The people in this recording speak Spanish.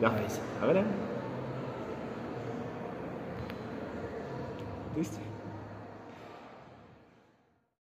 Ya. A ver. Eh. ¿Viste?